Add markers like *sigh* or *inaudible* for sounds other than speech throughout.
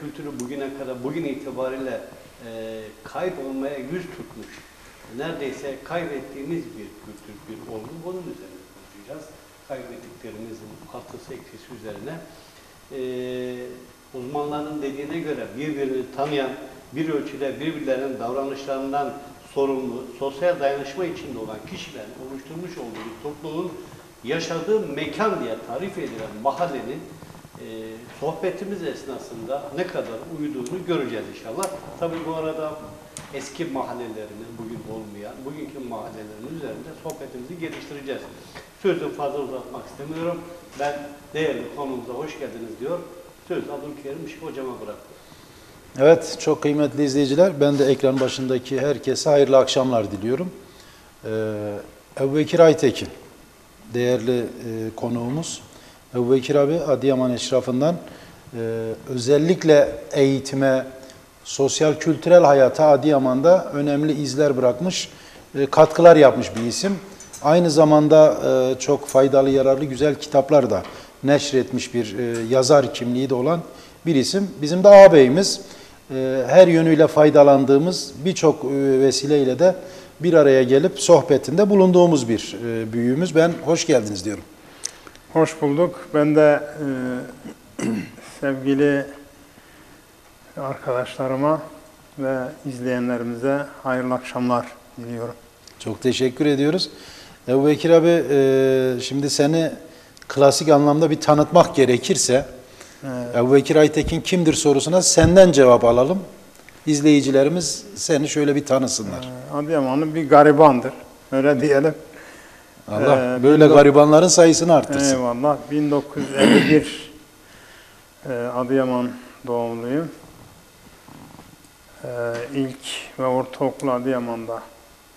kültürü bugüne kadar, bugün itibariyle e, kaybolmaya yüz tutmuş. Neredeyse kaybettiğimiz bir kültür, bir olgu. Bunun üzerine konuşacağız. Kaybettiklerimizin artısı eksisi üzerine. E, uzmanların dediğine göre birbirini tanıyan, bir ölçüde birbirlerinin davranışlarından sorumlu, sosyal dayanışma içinde olan kişilerin oluşturmuş olduğu bir topluluğun yaşadığı mekan diye tarif edilen mahallenin e, sohbetimiz esnasında ne kadar uyuduğunu göreceğiz inşallah. Tabii bu arada eski mahallelerinin bugün olmayan, bugünkü mahallelerinin üzerinde sohbetimizi geliştireceğiz. Sözü fazla uzatmak istemiyorum. Ben değerli konumuza hoş geldiniz diyor. Söz Abdülkerim Işık hocama bıraktım. Evet, çok kıymetli izleyiciler. Ben de ekran başındaki herkese hayırlı akşamlar diliyorum. Ee, Ebu Bekir Aytekin, değerli e, konuğumuz. Ebu Bekir abi Adıyaman eşrafından e, özellikle eğitime, sosyal kültürel hayata Adıyaman'da önemli izler bırakmış, e, katkılar yapmış bir isim. Aynı zamanda e, çok faydalı, yararlı, güzel kitaplar da neşretmiş bir e, yazar kimliği de olan bir isim. Bizim de ağabeyimiz. E, her yönüyle faydalandığımız birçok e, vesileyle de bir araya gelip sohbetinde bulunduğumuz bir e, büyüğümüz. Ben hoş geldiniz diyorum. Hoş bulduk. Ben de e, *clears throat* sevgili arkadaşlarıma ve izleyenlerimize hayırlı akşamlar diliyorum. Çok teşekkür ediyoruz. Ebu Bekir abi e, şimdi seni klasik anlamda bir tanıtmak gerekirse Evet. Ebu Bekir Aytekin kimdir sorusuna senden cevap alalım. İzleyicilerimiz seni şöyle bir tanısınlar. E, Adıyaman'ın bir garibandır. Öyle diyelim. Allah Ee, böyle bin dok- garibanların sayısını arttırsın. Eyvallah. 1951 e, Adıyaman doğumluyum. E, ilk ve ortaokul Adıyaman'da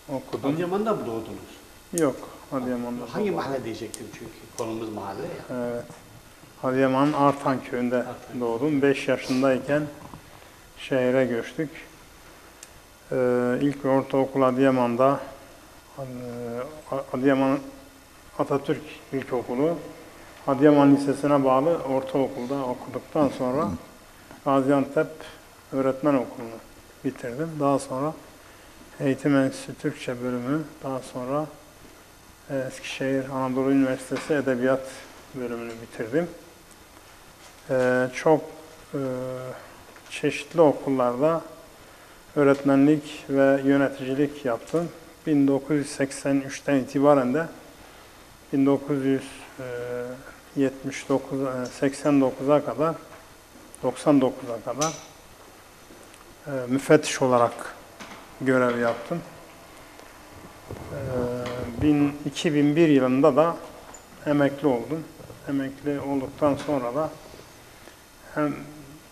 okudum. Adıyaman'da mı doğdunuz? Yok, Adıyaman'da. Hangi doğdum. mahalle diyecektim çünkü konumuz mahalle ya. Evet. Adıyaman Artan köyünde Artan. doğdum. 5 yaşındayken şehre göçtük. Ee, ilk ve ortaokul Adıyaman'da Adıyaman Atatürk İlkokulu Adıyaman Lisesi'ne bağlı ortaokulda okuduktan sonra Gaziantep Öğretmen Okulu'nu bitirdim. Daha sonra Eğitim Enstitüsü Türkçe bölümü, daha sonra e, Eskişehir Anadolu Üniversitesi Edebiyat bölümünü bitirdim. Ee, çok e, çeşitli okullarda öğretmenlik ve yöneticilik yaptım. 1983'ten itibaren de 1979 89'a kadar 99'a kadar e, müfettiş olarak görev yaptım. Ee, bin- 2001 yılında da emekli oldum. Emekli olduktan sonra da hem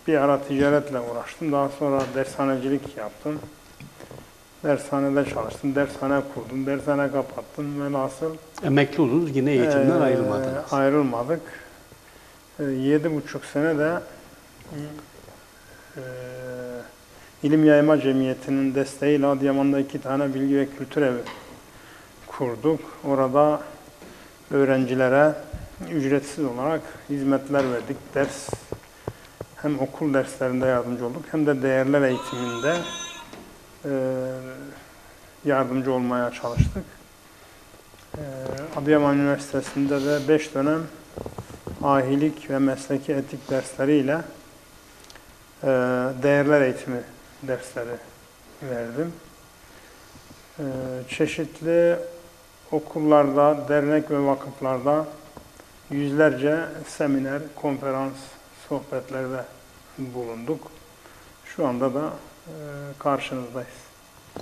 bir ara ticaretle uğraştım. Daha sonra dershanecilik yaptım. Dershanede çalıştım. Dershane kurdum. Dershane kapattım. Velhasıl Emekli oldunuz yine eğitimden eee, ayrılmadınız. Ayrılmadık. Eee, Yedi buçuk sene de eee, İlim Yayma Cemiyeti'nin desteğiyle Adıyaman'da iki tane bilgi ve kültür evi kurduk. Orada öğrencilere ücretsiz olarak hizmetler verdik. Ders hem okul derslerinde yardımcı olduk hem de değerler eğitiminde yardımcı olmaya çalıştık. Eee, Adıyaman Üniversitesi'nde de 5 dönem ahilik ve mesleki etik dersleriyle eee, değerler eğitimi dersleri verdim. Eee, Çeşitli okullarda, dernek ve vakıflarda yüzlerce seminer, konferans, sohbetlerde bulunduk. Şu anda da karşınızdayız.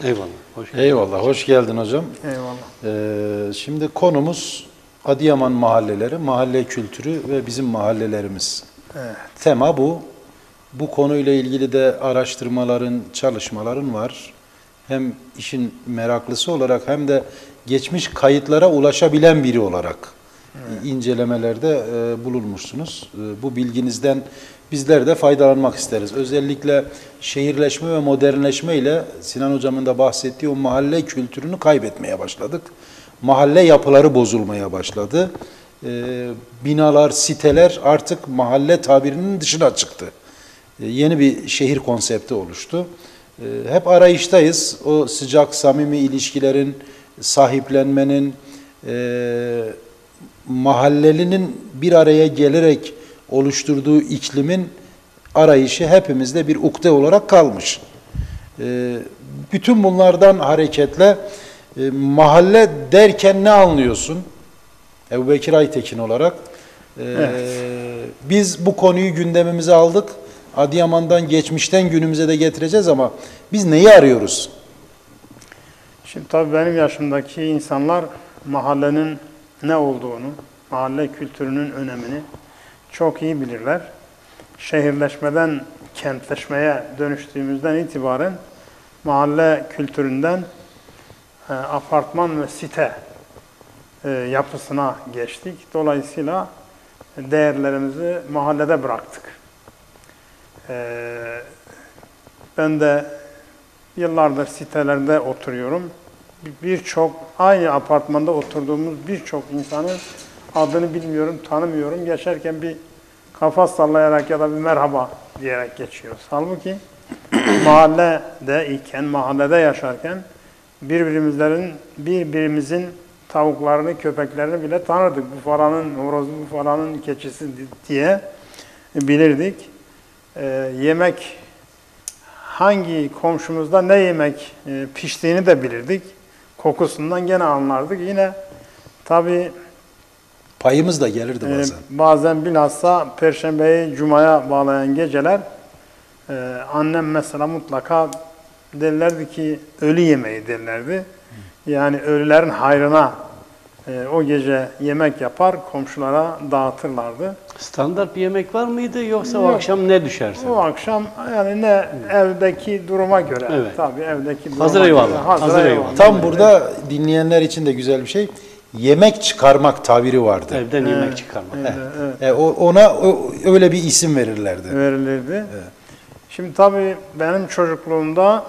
Eyvallah. Hoş geldiniz. Eyvallah, hoş geldin hocam. Eyvallah. Ee, şimdi konumuz Adıyaman mahalleleri, mahalle kültürü ve bizim mahallelerimiz. Evet. Tema bu. Bu konuyla ilgili de araştırmaların, çalışmaların var. Hem işin meraklısı olarak hem de geçmiş kayıtlara ulaşabilen biri olarak incelemelerde e, bulunmuşsunuz. E, bu bilginizden bizler de faydalanmak isteriz. Özellikle şehirleşme ve modernleşme ile Sinan Hocam'ın da bahsettiği o mahalle kültürünü kaybetmeye başladık. Mahalle yapıları bozulmaya başladı. E, binalar, siteler artık mahalle tabirinin dışına çıktı. Yeni bir şehir konsepti oluştu. Hep arayıştayız. O sıcak, samimi ilişkilerin, sahiplenmenin, mahallelinin bir araya gelerek oluşturduğu iklimin arayışı hepimizde bir ukde olarak kalmış. E, bütün bunlardan hareketle e, mahalle derken ne anlıyorsun? Ebu Bekir Aytekin olarak. E, Biz bu konuyu gündemimize aldık. Adıyaman'dan geçmişten günümüze de getireceğiz ama biz neyi arıyoruz? Şimdi tabii benim yaşımdaki insanlar mahallenin ne olduğunu, mahalle kültürünün önemini çok iyi bilirler. Şehirleşmeden kentleşmeye dönüştüğümüzden itibaren mahalle kültüründen e, apartman ve site e, yapısına geçtik. Dolayısıyla değerlerimizi mahallede bıraktık. E, ben de Yıllardır sitelerde oturuyorum. Bir- Birçok aynı apartmanda oturduğumuz birçok insanın adını bilmiyorum, tanımıyorum. Geçerken bir kafa sallayarak ya da bir merhaba diyerek geçiyoruz. Halbuki *clears throat* mahallede iken, mahallede yaşarken birbirimizlerin birbirimizin tavuklarını, köpeklerini bile tanırdık. Bu falanın horozu, bu falanın keçisi diye bilirdik. Ee, yemek hangi komşumuzda ne yemek e, piştiğini de bilirdik. Kokusundan gene anlardık. Yine tabii Payımız da gelirdi e, bazen. bazen bilhassa Perşembeyi Cuma'ya bağlayan geceler e, annem mesela mutlaka derlerdi ki ölü yemeği derlerdi. Yani ölülerin hayrına e, o gece yemek yapar, komşulara dağıtırlardı. Standart bir yemek var mıydı yoksa o Yok. akşam ne düşerse? O akşam yani ne evdeki duruma göre Evet. tabii evdeki duruma Hazır göre. eyvallah, hazır eyvallah. Tam burada dinleyenler için de güzel bir şey. Yemek çıkarmak tabiri vardı. Evden yemek çıkarmak. Evet, evet. E, o- ona o- öyle bir isim verirlerdi. verilirdi. Şimdi tabii benim çocukluğumda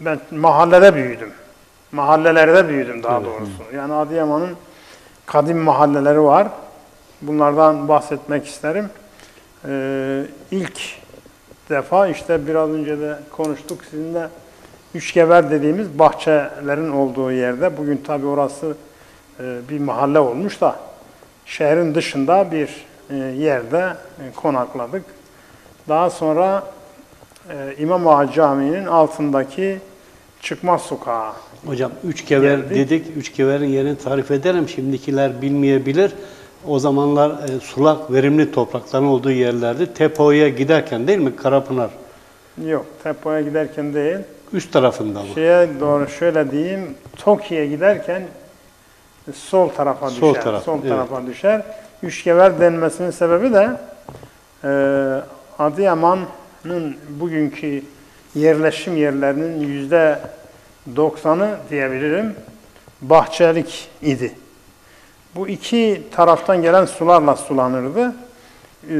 ben mahallede büyüdüm. Mahallelerde büyüdüm daha doğrusu. Yani Adıyaman'ın kadim mahalleleri var. Bunlardan bahsetmek isterim. Ee, ilk defa işte biraz önce de konuştuk sizinle Üçgever dediğimiz bahçelerin olduğu yerde. Bugün tabii orası e, bir mahalle olmuş da şehrin dışında bir e, yerde e, konakladık. Daha sonra İmam Ağa Camii'nin altındaki çıkmaz sokağa. Hocam üç kever Geldi. dedik. Üç keverin yerini tarif ederim. Şimdikiler bilmeyebilir. O zamanlar e, sulak, verimli toprakların olduğu yerlerdi. Tepo'ya giderken değil mi? Karapınar. Yok, Tepo'ya giderken değil. Üst tarafında mı? Şeye doğru şöyle diyeyim, Tokyo'ya giderken sol tarafa düşer. Sol taraf, sol evet. tarafa düşer. Üçgever denmesinin sebebi de e, Adıyaman'ın bugünkü yerleşim yerlerinin yüzde 90'ı diyebilirim bahçelik idi. Bu iki taraftan gelen sularla sulanırdı. Ee,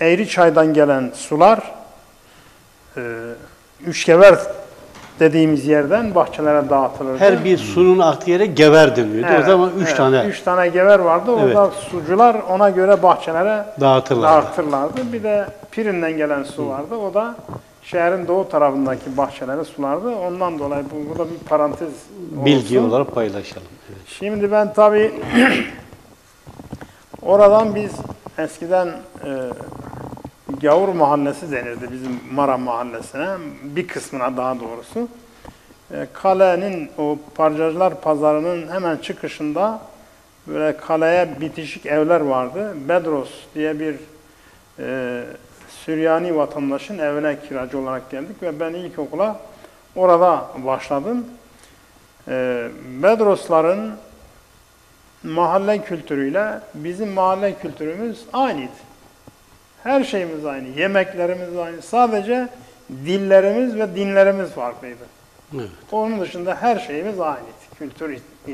Eğriçay'dan gelen sular e, Üçgever dediğimiz yerden bahçelere dağıtılırdı. Her bir sunun aktığı yere gever deniyordu. o Evet, zaman üç evet. tane Üç tane gever vardı. Orada sucular ona göre bahçelere dağıtırlardı. dağıtırlardı. Bir de Pirin'den gelen su vardı. O da şehrin doğu tarafındaki bahçelere sulardı. Ondan dolayı bu, bu da bir parantez Bilgi olsun. olarak paylaşalım. Evet. Şimdi ben tabii *clears throat* oradan biz eskiden e, Gavur Mahallesi denirdi bizim Mara Mahallesi'ne. Bir kısmına daha doğrusu. E, kalenin o parçacılar pazarının hemen çıkışında böyle kaleye bitişik evler vardı. Bedros diye bir e, Süryani vatandaşın evine kiracı olarak geldik ve ben ilkokula orada başladım. E, Bedrosların mahalle kültürüyle bizim mahalle kültürümüz aynıydı. Her şeyimiz aynı, yemeklerimiz aynı. Sadece dillerimiz ve dinlerimiz farklıydı. Evet. Onun dışında her şeyimiz aynıydı kültür it-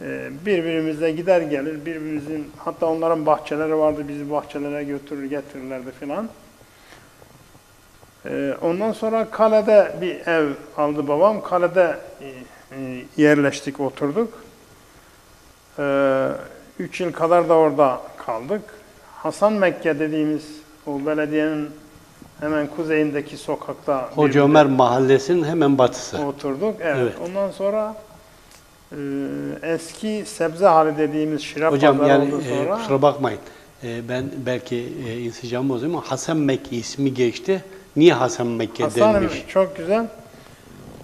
itibariyle. e, birbirimize gider gelir, birbirimizin hatta onların bahçeleri vardı, bizi bahçelere götürür getirirlerdi filan. E, ondan sonra kalede bir ev aldı babam. Kalede e, e, yerleştik, oturduk. E, üç yıl kadar da orada kaldık. Hasan Mekke dediğimiz o belediyenin hemen kuzeyindeki sokakta Hoca Ömer Mahallesi'nin hemen batısı. oturduk. Evet. Evet. Ondan sonra eski sebze hali dediğimiz Şirap Hocam yani e, sonra. kusura bakmayın. E, ben belki e, insicamı bozuyorum ama Hasan Mekke ismi geçti. Niye Hasan Mekke Hasan denmiş? çok güzel.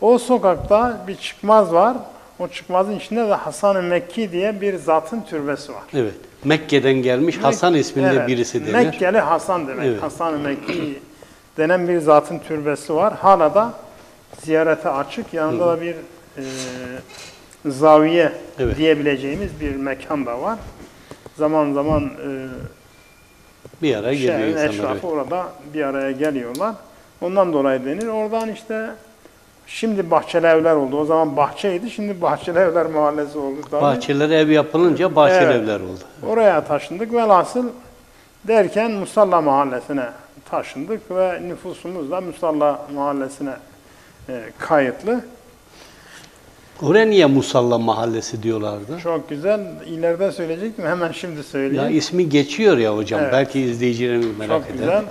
O sokakta bir çıkmaz var. O çıkmazın içinde de Hasan-ı Mekki diye bir zatın türbesi var. Evet. Mekke'den gelmiş Hasan isminde Evet, birisi denir. Mekkeli Hasan demek. Evet. Hasan-ı Mekki denen bir zatın türbesi var. Hala da ziyarete açık. Yanında da bir e, zaviye Evet. diyebileceğimiz bir mekan da var. Zaman zaman e, Bir ara geliyor şehrin insanlar. eşrafı evet. orada bir araya geliyorlar. Ondan dolayı denir. Oradan işte şimdi bahçeli evler oldu. O zaman bahçeydi. Şimdi bahçeli evler mahallesi oldu. Bahçeler ev yapılınca bahçeli Evet. evler oldu. Oraya taşındık. Velhasıl derken Musalla mahallesine taşındık ve nüfusumuz da Musalla mahallesine e, kayıtlı. Oraya niye Musalla Mahallesi diyorlardı? Çok güzel. İleride söyleyecektim. Hemen şimdi söyleyeyim. Ya ismi geçiyor ya hocam. Evet. Belki izleyicilerimiz merak Çok eder. güzel.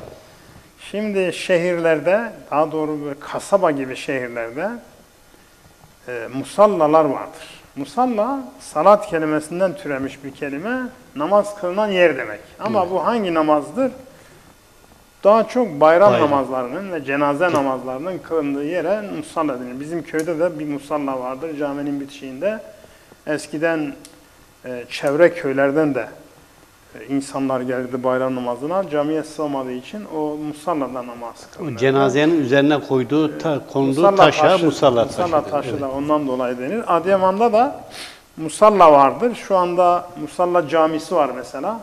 Şimdi şehirlerde, daha doğru böyle kasaba gibi şehirlerde e, musallalar vardır. Musalla, salat kelimesinden türemiş bir kelime, namaz kılınan yer demek. Ama bu hangi namazdır? Daha çok bayram, Bayram. namazlarının ve cenaze namazlarının kılındığı yere musalla denir. Bizim köyde de bir musalla vardır caminin bitişiğinde. Eskiden e, çevre köylerden de e, insanlar gelirdi bayram namazına. Camiye sığmadığı için o musallada namaz kılınırdı. cenazenin üzerine koyduğu, ta, konduğu Musalla taşa taşı- musalla taşı. musalla taşı Evet. da ondan dolayı denir. Adıyaman'da da musalla vardır. Şu anda musalla camisi var mesela.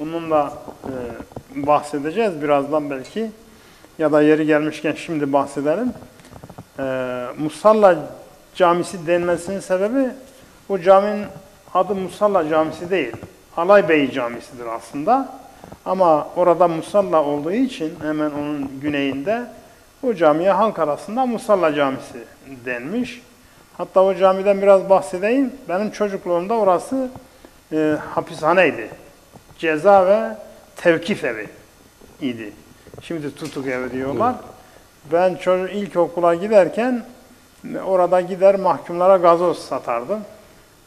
Bunun da e, bahsedeceğiz birazdan belki. Ya da yeri gelmişken şimdi bahsedelim. E, musalla camisi denmesinin sebebi bu caminin adı Musalla Camisi değil. Alay Camisi'dir aslında. Ama orada musalla olduğu için hemen onun güneyinde o camiye halk arasında Musalla Camisi denmiş. Hatta o camiden biraz bahsedeyim. Benim çocukluğumda orası e, hapishaneydi. Ceza ve tevkif evi idi. Şimdi tutuk evi diyorlar. Ben çocuk ilkokula giderken orada gider mahkumlara gazoz satardım.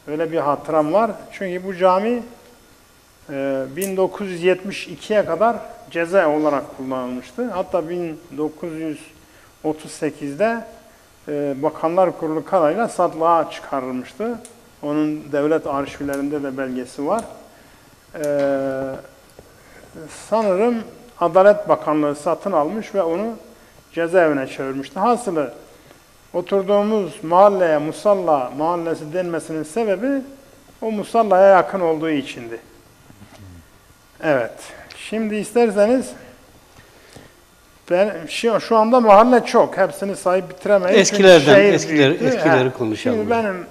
Öyle bir hatıram var. Çünkü bu cami e, 1972'ye kadar ceza olarak kullanılmıştı. Hatta 1938'de e, Bakanlar Kurulu kararıyla satılığa çıkarılmıştı. Onun devlet arşivlerinde de belgesi var. E, sanırım Adalet Bakanlığı satın almış ve onu cezaevine çevirmişti. Hasılı oturduğumuz mahalleye Musalla mahallesi denmesinin sebebi o Musalla'ya yakın olduğu içindi. Evet. Şimdi isterseniz ben şu, şu anda mahalle çok. Hepsini sayıp bitiremeyiz. Eskilerden, şehir eskileri- büyüktü. eskileri Ha, konuşalım. Şimdi benim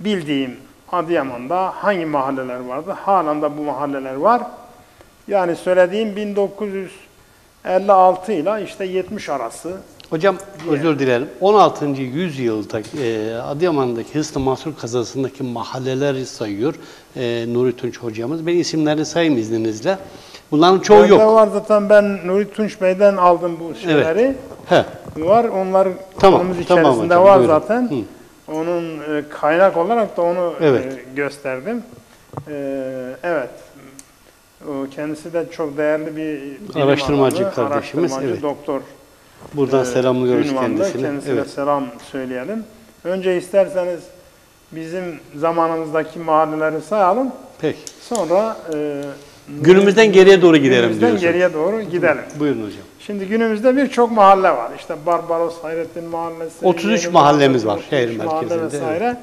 bildiğim Adıyaman'da hangi mahalleler vardı? Halen de bu mahalleler var. Yani söylediğim 1956 ile işte 70 arası Hocam özür dilerim. 16. yüzyılda e, Adıyaman'daki Hıslı Mahsur kazasındaki mahalleleri sayıyor e, Nuri Tunç hocamız. Ben isimlerini sayayım izninizle. Bunların çoğu Bende yok. var zaten ben Nuri Tunç Bey'den aldım bu şeyleri. He. Var onlar Tamam, konumuz tamam içerisinde hocam, var buyurun. zaten. Hı. Onun e, kaynak olarak da onu Evet. e, gösterdim. E, evet. Kendisi de çok değerli bir Araştırmacı adamı, kardeşimiz, araştırmacı, evet. doktor. Buradan e, selamlıyoruz ünvanlı. kendisini. Kendisine Evet. selam söyleyelim. Önce isterseniz bizim zamanımızdaki mahalleleri sayalım. Peki. Sonra e, Günümüzden geriye doğru gidelim günümüzden diyorsun. geriye doğru gidelim. Buyurun hocam. Şimdi günümüzde birçok mahalle var. İşte Barbaros Hayrettin Mahallesi. 33 Yeni mahallemiz Mahalle, var şehir 33 mahalle merkezinde, Vesaire.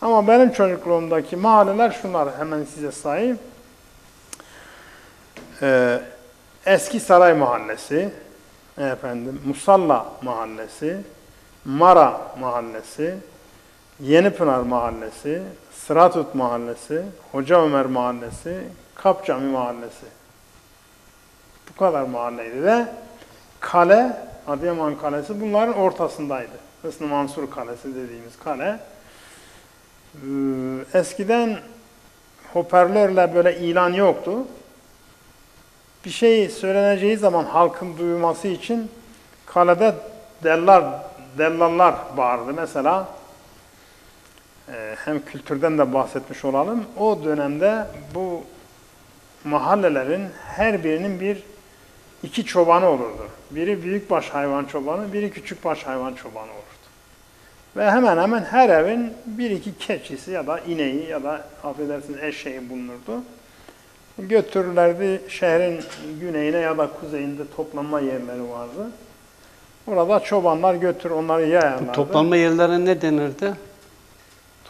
Ama benim çocukluğumdaki mahalleler şunlar hemen size sayayım. Ee, Eski Saray Mahallesi, efendim Musalla Mahallesi, Mara Mahallesi, Yenipınar Mahallesi, Sıratut Mahallesi, Hoca Ömer Mahallesi, Kapcami Mahallesi. Bu kadar mahalleydi ve kale, Adıyaman Kalesi bunların ortasındaydı. Hısnı Mansur Kalesi dediğimiz kale. Ee, Eskiden hoparlörle böyle ilan yoktu. Bir şey söyleneceği zaman halkın duyması için kalede dellar, dellallar bağırdı. Mesela e, hem kültürden de bahsetmiş olalım. O dönemde bu mahallelerin her birinin bir iki çobanı olurdu. Biri büyükbaş hayvan çobanı, biri küçükbaş hayvan çobanı olurdu. Ve hemen hemen her evin bir iki keçisi ya da ineği ya da affedersiniz eşeği bulunurdu. Götürürlerdi şehrin güneyine ya da kuzeyinde toplanma yerleri vardı. Orada çobanlar götür onları yayarlardı. Bu toplanma yerlerine ne denirdi?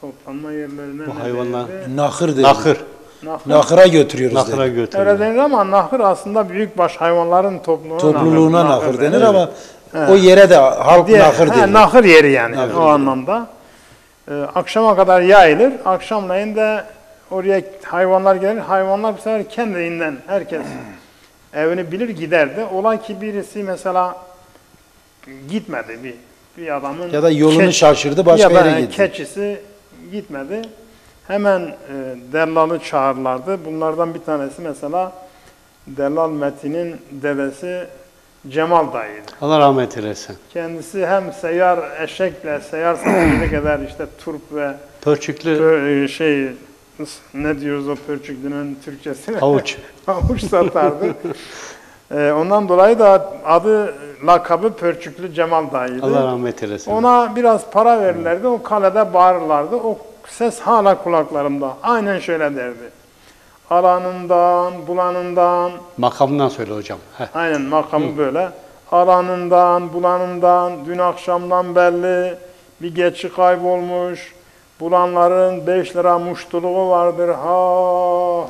Toplanma yerlerine Bu ne hayvanlar- denirdi? Nahır dedi. Nakır. Nahır. Nahıra götürüyoruz Nakıra dedi. Öyle götürüyor. denir ama nahır aslında büyükbaş hayvanların topluluğuna, Topluluğuna nahır denir denir. ama Evet. o yere de halk Diye- nahır he, denir. nahır yeri yani Nahır o yeri. anlamda. Ee, akşama kadar yayılır. Akşamleyin de oraya hayvanlar gelir. Hayvanlar bu sefer kendiliğinden herkes *clears throat* evini bilir giderdi. Olay ki birisi mesela gitmedi bir bir adamın Ya da yolunu keç- şaşırdı başka ya da yere gitti. keçisi gitmedi. Hemen e, dellalı çağırlardı. Bunlardan bir tanesi mesela Dellal Metin'in dedesi Cemal dayıydı. Allah rahmet eylesin. Kendisi hem seyyar eşekle, seyyar satıcılık eder işte turp ve Pörçüklü pö- şey ne diyoruz o pörçüklünün Türkçesine? havuç. Havuç *laughs* satardı. Ee, ondan dolayı da adı, lakabı Pörçüklü Cemal dayıydı. Allah rahmet eylesin. Ona biraz para verirlerdi, o kalede bağırırlardı. O ses hala kulaklarımda. Aynen şöyle derdi. Alanından, bulanından, Makamından söyle hocam. Heh. Aynen makamı böyle. Alanından, bulanından, dün akşamdan belli bir geçi kaybolmuş. Bulanların 5 lira muştuluğu vardır ha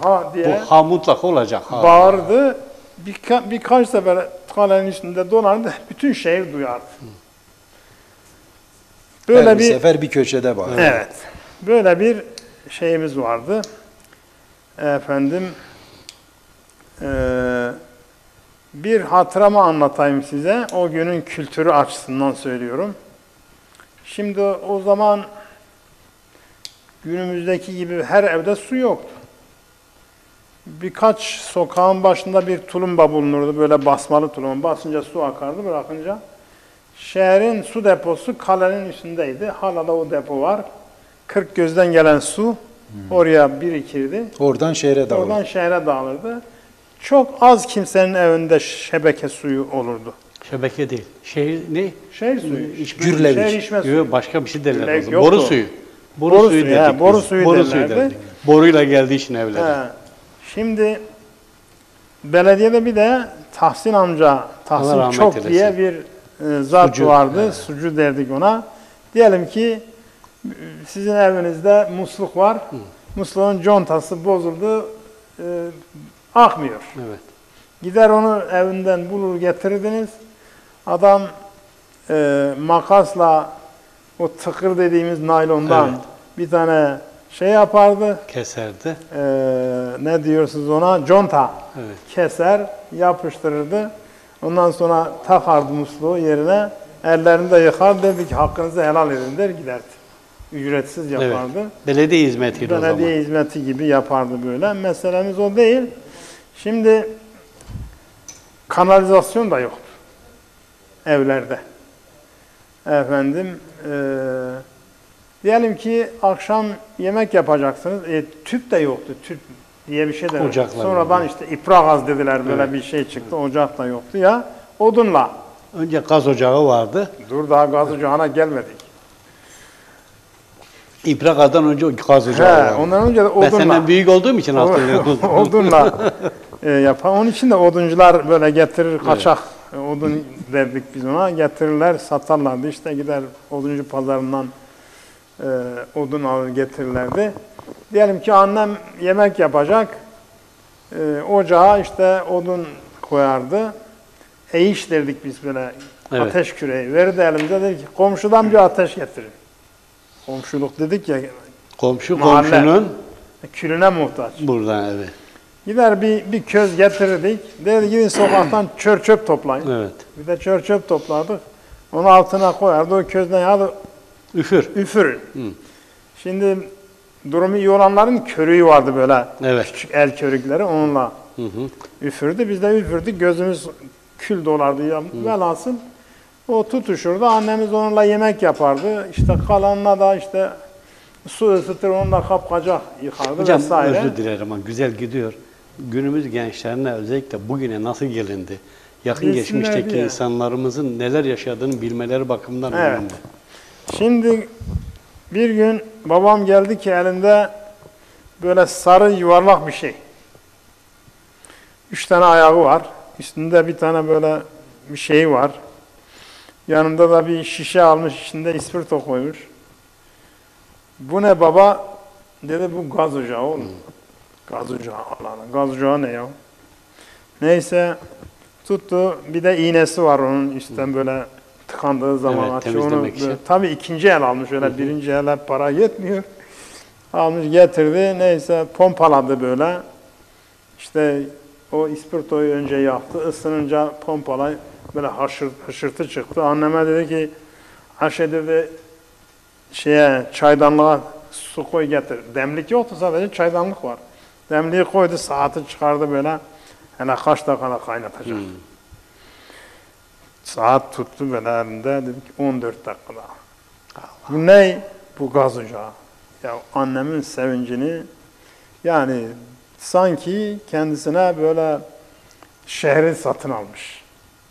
ha Bu diye ha mutlaka olacak. Ha. bağırdı. Birka, birkaç sefer kalenin üstünde dolandı. *laughs* Bütün şehir duyardı. Böyle Her bir bir sefer bir köşede var. Evet. Böyle bir şeyimiz vardı. Efendim eee, bir hatıramı anlatayım size. O günün kültürü açısından söylüyorum. Şimdi o zaman günümüzdeki gibi her evde su yoktu. Birkaç sokağın başında bir tulumba bulunurdu. Böyle basmalı tulumba. Basınca su akardı bırakınca. Şehrin su deposu kalenin üstündeydi. Hala da o depo var. Kırk gözden gelen su oraya birikirdi. Oradan şehre dağılır. Oradan şehre dağılırdı. Çok az kimsenin evinde şebeke suyu olurdu. Şebeke değil. Şehir ne? Şehir suyu. İçme- Gürlemiş. Şehir içme suyu. Yok başka bir şey derler. O zaman. Boru suyu. Boru, Boru suyu suyu, dedik he, boru biz. suyu boru suyu derlerdi. derdik. Boruyla geldiği için evlere. He. Şimdi belediyede bir de Tahsin amca, Tahsin Çok eylesin. diye bir e, zat Sucu, vardı. he. Sucu derdik ona. Diyelim ki sizin evinizde musluk var. Musluğun contası bozuldu. e, akmıyor. Evet. Gider onu evinden bulur getirirdiniz. Adam e, makasla o tıkır dediğimiz naylondan Evet. bir tane şey yapardı. Keserdi. E, ne diyorsunuz ona? Conta Evet. keser, yapıştırırdı. Ondan sonra takardı musluğu yerine. Ellerini de yıkar derdi ki hakkınızı helal edin der giderdi. Ücretsiz Evet. yapardı. Belediye hizmetiydi o zaman. Belediye hizmeti gibi yapardı böyle. Meselemiz o değil. Şimdi kanalizasyon da yoktu evlerde. Efendim eee, diyelim ki akşam yemek yapacaksınız. E, tüp de yoktu. Tüp diye bir şey de yoktu. Sonradan vardı. işte ipragaz dediler böyle Evet. bir şey çıktı. Ocak da yoktu ya. Odunla. Önce gaz ocağı vardı. Dur daha gaz ocağına gelmedik. İpraka'dan önce gaz ocağı He, ondan önce de Ben odunla. senden büyük olduğum için *laughs* hatırlıyorum. *laughs* odunla e, yapan. Onun için de oduncular böyle getirir kaçak e, odun derdik biz ona. Getirirler satarlardı. İşte gider oduncu pazarından e, odun alır getirirlerdi. Diyelim ki annem yemek yapacak. E, ocağa işte odun koyardı. Eyiş derdik biz böyle. Evet. Ateş küreği. Verirdi elimize dedi ki komşudan bir ateş getirin. Komşuluk dedik ya Komşu Mahalle. komşunun külüne muhtaç. buradan evet. Gider bir, bir köz getirirdik. Derdi gidin sokaktan çör çöp toplayın. Evet. Bir de çör çöp toplardık. Onu altına koyardı. O közden hadi Üfür. üfürün. Hı. Şimdi durumu iyi olanların körüğü vardı böyle. Evet. Küçük el körükleri onunla Hı hı. üfürdü. Biz de üfürdük. Gözümüz kül dolardı. Ya. Velhasıl o tutuşurdu. Annemiz onunla yemek yapardı. İşte kalanına da işte su ısıtır onunla kapkacak yıkardı Hocam vesaire. özür dilerim ama güzel gidiyor. Günümüz gençlerine özellikle bugüne nasıl gelindi? Yakın Bilsinler geçmişteki diye. insanlarımızın neler yaşadığını bilmeleri bakımından Evet. önemli. Şimdi bir gün babam geldi ki elinde böyle sarı yuvarlak bir şey. Üç tane ayağı var. Üstünde bir tane böyle bir şey var. Yanında da bir şişe almış, içinde ispirto koymuş. Bu ne baba? Dedi bu gaz ocağı oğlum. Gaz ocağı Allah'ım. Gaz ocağı ne ya? Neyse tuttu. Bir de iğnesi var onun üstten böyle tıkandığı zaman Evet, açıyor. Onu için. tabii ikinci el almış öyle birinci el para yetmiyor. Almış getirdi neyse pompaladı böyle. İşte o ispirtoyu önce yaktı. ısınınca pompalay böyle haşır, hışırtı çıktı. Anneme dedi ki Ayşe dedi şeye çaydanlığa su koy getir. Demlik yoktu sadece çaydanlık var. Demliği koydu saati çıkardı böyle. Hele kaç dakikada kaynatacak. Hmm. Saat tuttu böyle elinde dedi ki 14 dakikada. Bu ne? Bu gaz ocağı. Ya annemin sevincini yani sanki kendisine böyle şehri satın almış.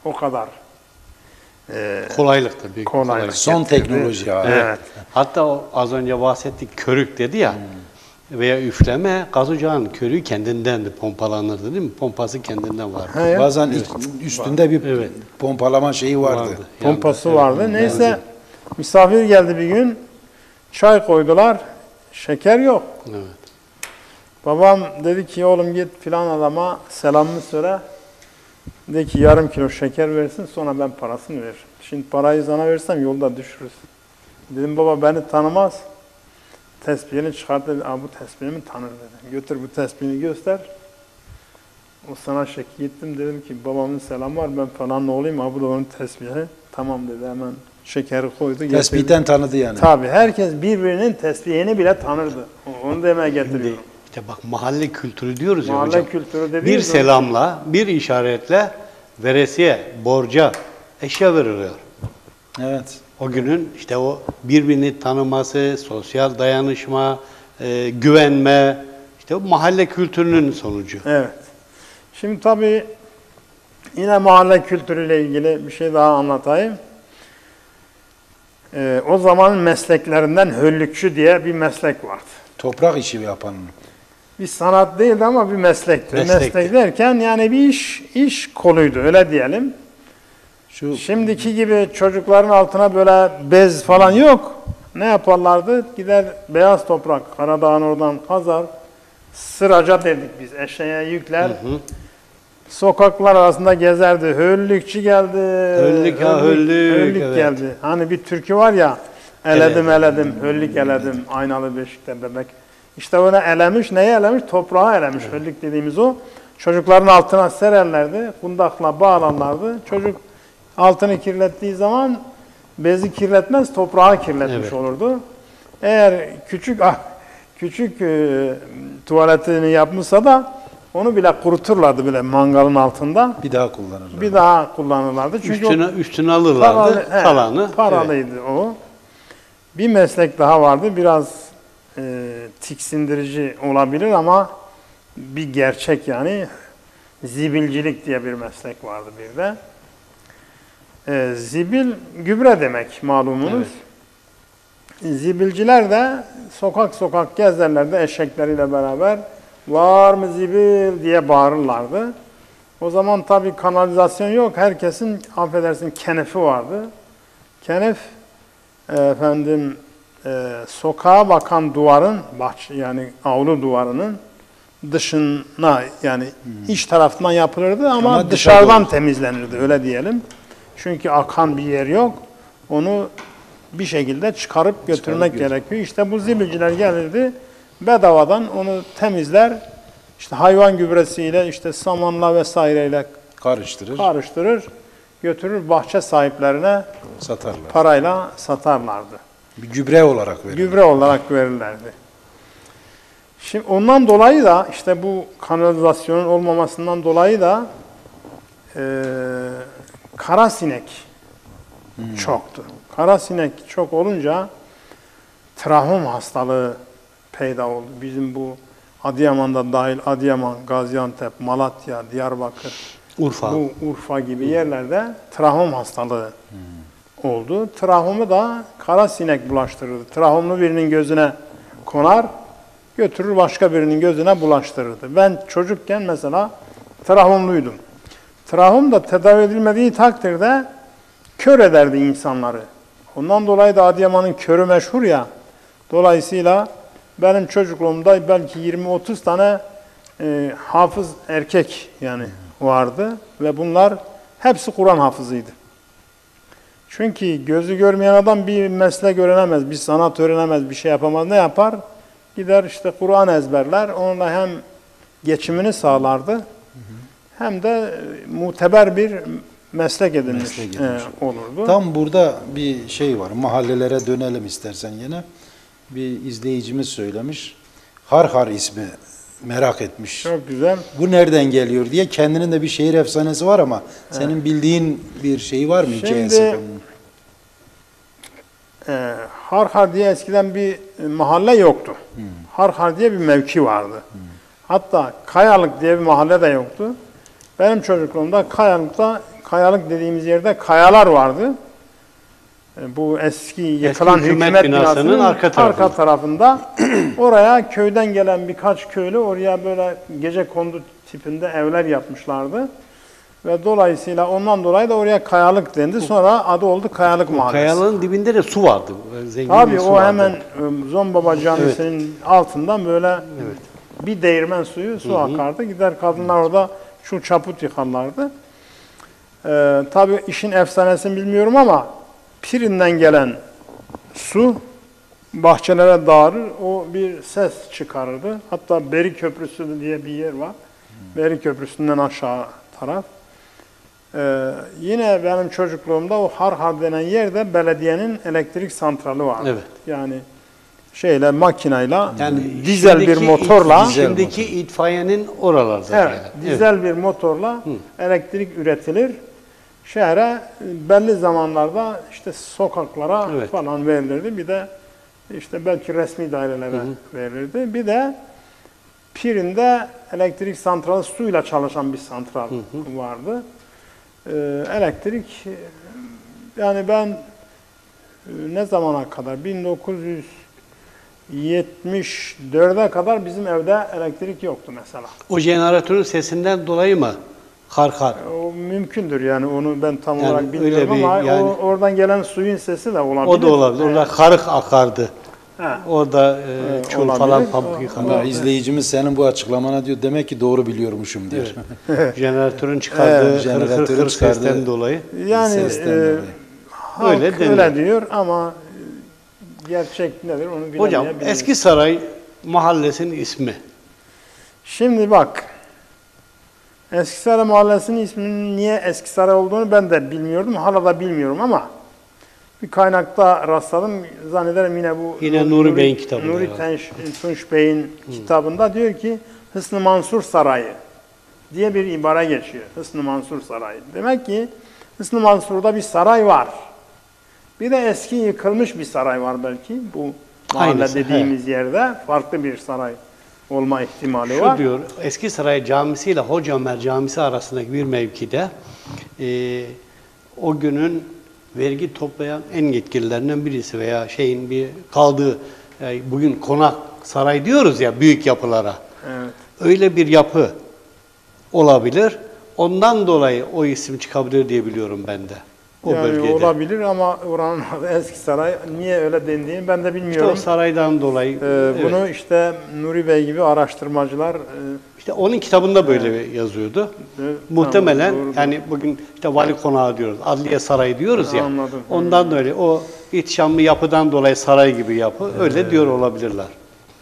O kadar. Ee, Kolaylıktır. Büyük bir Kolaylık. kolaylık. Son teknoloji ya. evet. Hatta o az önce bahsettik körük dedi ya veya üfleme gaz ocağının körüğü kendindendi pompalanırdı değil mi? Pompası kendinden vardı. Ha ya. Bazen iç- üstünde bir Evet. pompalama şeyi vardı. Vardı. Pompası Yanında, vardı. evet. Neyse misafir geldi bir gün. Çay koydular. Şeker yok. Evet. Babam dedi ki oğlum git filan adama selamını söyle. Dedi ki yarım kilo şeker versin sonra ben parasını veririm. Şimdi parayı sana versem yolda düşürüz. Dedim baba beni tanımaz. Tesbihini çıkart dedi. Aa, bu tesbihimi tanır dedi. Götür bu tesbihini göster. O sana şekil gittim dedim ki babamın selamı var ben falan olayım. Aa, bu da onun tesbihi. Tamam dedi hemen şekeri koydu. getirdi. Tespihten tanıdı yani. Tabii herkes birbirinin tesbihini bile tanırdı. Onu demeye getiriyorum. İşte bak mahalle kültürü diyoruz ya Mahalle hocam. kültürü dediğimiz Bir selamla, bir işaretle veresiye, borca, eşya veriliyor. Evet. O günün işte o birbirini tanıması, sosyal dayanışma, e, güvenme, işte o mahalle kültürünün sonucu. Evet. Şimdi tabii yine mahalle kültürüyle ilgili bir şey daha anlatayım. Ee, o zamanın mesleklerinden höllükçü diye bir meslek vardı. Toprak işi yapan. Bir sanat değildi ama bir meslekti. Meslekti. Meslek derken yani bir iş iş koluydu öyle diyelim. Şu Şimdiki gibi çocukların altına böyle bez falan yok. Ne yaparlardı? Gider beyaz toprak, Karadağ'ın oradan kazar. Sıraca dedik biz. Eşeğe yükler. Sokaklar arasında gezerdi. Höllükçü geldi. Höllük ha, höllük, Höllük evet. geldi. Hani bir türkü var ya. Eledim Eledim. eledim, höllük eledim, aynalı beşikte bebek. İşte onu elemiş, neyi elemiş? Toprağı elemiş, höllük dediğimiz o. Çocukların altına sererlerdi, kundakla bağlarlardı. Çocuk altını kirlettiği zaman bezi kirletmez, toprağı kirletmiş Evet. olurdu. Eğer küçük ah, küçük e, tuvaletini yapmışsa da onu bile kuruturlardı bile mangalın altında. bir daha kullanırlar. Bir daha kullanırlardı. Çünkü Üstüne, üstüne alırlardı, Paralı- he, kalanı. evet. Paralıydı o. Bir meslek daha vardı. Biraz e, tiksindirici olabilir ama bir gerçek yani. Zibilcilik diye bir meslek vardı bir de. E, zibil gübre demek malumunuz. Zibilciler de sokak sokak gezerlerdi eşekleriyle beraber. Var mı zibil diye bağırırlardı. O zaman tabii kanalizasyon yok. Herkesin affedersin kenefi vardı. Kenef efendim e, sokağa bakan duvarın bahçe yani avlu duvarının dışına yani iç tarafından yapılırdı ama, Ama dışarıda dışarıdan olur. temizlenirdi öyle diyelim. Çünkü akan bir yer yok. Onu bir şekilde çıkarıp götürmek götür- gerekiyor. İşte bu zibiciler gelirdi bedavadan onu temizler. İşte hayvan gübresiyle işte samanla vesaireyle Karıştırır, karıştırır, götürür bahçe sahiplerine satarlar. parayla satarlardı. Bir gübre olarak verilir. Gübre olarak verirlerdi. Şimdi ondan dolayı da işte bu kanalizasyonun olmamasından dolayı da eee kara sinek çoktu. Kara sinek çok olunca trahom hastalığı peyda oldu. Bizim bu Adıyaman'da dahil Adıyaman, Gaziantep, Malatya, Diyarbakır, Urfa. bu Urfa gibi yerlerde trahom hastalığı oldu. Trahomu da kara sinek bulaştırırdı. Trahomlu birinin gözüne konar, götürür başka birinin gözüne bulaştırırdı. Ben çocukken mesela trahomluydum. Trahom da tedavi edilmediği takdirde kör ederdi insanları. Ondan dolayı da Adıyaman'ın körü meşhur ya. Dolayısıyla benim çocukluğumda belki 20-30 tane e, hafız erkek yani vardı ve bunlar hepsi Kur'an hafızıydı. Çünkü gözü görmeyen adam bir meslek öğrenemez, bir sanat öğrenemez, bir şey yapamaz. Ne yapar? Gider işte Kur'an ezberler. Onunla hem geçimini sağlardı hem de e, muteber bir meslek edinmiş, Meslek edinmiş. e, olurdu. Tam burada bir şey var. Mahallelere dönelim istersen yine. Bir izleyicimiz söylemiş. Harhar ismi merak etmiş. Çok güzel. Bu nereden geliyor diye kendinin de bir şehir efsanesi var ama senin bildiğin bir şey var mı Şimdi- hikayesi? E, Harhar diye eskiden bir e, mahalle yoktu. Harhar diye bir mevki vardı. Hatta Kayalık diye bir mahalle de yoktu. Benim çocukluğumda Kayalık'ta, Kayalık dediğimiz yerde kayalar vardı. Bu eski yıkılan hükümet hükümet, binasının binasının arka tarafında. arka tarafında. *clears throat* oraya köyden gelen birkaç köylü oraya böyle gece kondu tipinde evler yapmışlardı. Ve dolayısıyla ondan dolayı da oraya kayalık dendi. Sonra adı oldu Kayalık Mahallesi. Kayaların dibinde de su vardı. Zengin Tabii su o vardı. hemen e, Zombaba Camisi'nin altından böyle Evet. bir değirmen suyu su akardı. Gider kadınlar orada şu çaput yıkarlardı. Ee, tabii işin efsanesini bilmiyorum ama Pirin'den gelen su bahçelere dağılır. O bir ses çıkarırdı. Hatta Beri Köprüsü diye bir yer var. Beri Köprüsü'nden aşağı taraf. Ee, yine benim çocukluğumda o Harhar denen yerde belediyenin elektrik santrali vardı. Evet. Yani şeyle makinayla Yani dizel bir motorla it- şimdiki itfaiyenin oralarda. evet, yani. dizel bir motorla elektrik üretilir. Şehre belli zamanlarda işte sokaklara Evet. falan verilirdi. Bir de işte belki resmi dairelere verilirdi. Bir de Pirin'de elektrik santralı suyla çalışan bir santral vardı. Ee, elektrik e, yani ben e, ne zamana kadar 1974'e kadar bizim evde elektrik yoktu mesela. O jeneratörün sesinden dolayı mı? Kar kar. O mümkündür yani onu ben tam Yani olarak öyle bilmiyorum bir- ama yani- o, oradan gelen suyun sesi de olabilir. O da olabilir. Orada karık akardı. He. Orada e, çul olabilir. falan pamuk. Ama izleyicimiz senin bu açıklamana diyor demek ki doğru biliyormuşum diyor. *laughs* Jeneratörün çıkardığı Evet, jeneratörün hır sesten dolayı. Yani Sesten e, dolayı. halk Öyle öyle, deniyor. diyor ama e, gerçek nedir onu Hocam bilemeyebiliriz. Eski Saray mahallesinin ismi. Şimdi bak Eskisaray Mahallesi'nin isminin niye Eskisaray olduğunu ben de bilmiyordum. Hala da bilmiyorum ama bir kaynakta rastladım. Zannederim yine bu Yine Nuri Bey'in kitabında Nuri. Tenş, Tunç Bey'in kitabında diyor ki Hısnı Mansur Sarayı diye bir ibare geçiyor. Hısnı Mansur Sarayı. Demek ki Hısnı Mansur'da bir saray var. Bir de eski yıkılmış bir saray var belki. Bu mahalle Aynısı, dediğimiz yerde farklı bir saray olma ihtimali Şu var. diyor, Eski Saray Camisi ile Hoca Ömer Camisi arasındaki bir mevkide e, o günün vergi toplayan en yetkililerinden birisi veya şeyin bir kaldığı, e, bugün konak saray diyoruz ya büyük yapılara. Evet. Öyle bir yapı olabilir. Ondan dolayı o isim çıkabilir diye biliyorum ben de. O yani bölgede. olabilir ama oranın eski saray niye öyle dendiğini ben de İşte bilmiyorum. o saraydan dolayı. Ee, evet. Bunu işte Nuri Bey gibi araştırmacılar e, İşte onun kitabında böyle yazıyordu. Evet, Muhtemelen tamam, doğru. yani bugün işte vali konağı diyoruz, adliye sarayı diyoruz ya. Anladım. Ondan da öyle o ihtişamlı yapıdan dolayı saray gibi yapı öyle diyor olabilirler.